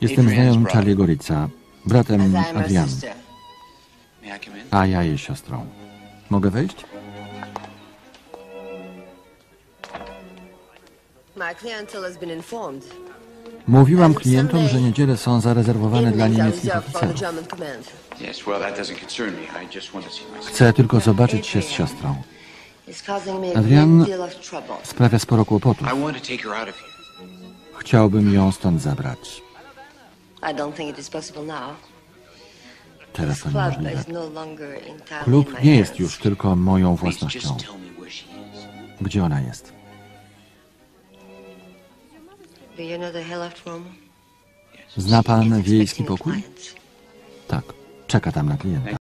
Jestem znajomym Charlie'ego Ritza, bratem Adrian, a ja jej siostrą. Mogę wejść? Mówiłam klientom, że niedziele są zarezerwowane dla niemieckich oficerów. Chcę tylko zobaczyć się z siostrą. Adrian-. Sprawia sporo kłopotów. Chciałbym ją stąd zabrać. I don't think it is possible now. Teraz to niemożliwe. no Klub nie jest już tylko moją własnością. Gdzie ona jest? Zna pan wiejski pokój? Tak. Czeka tam na klienta.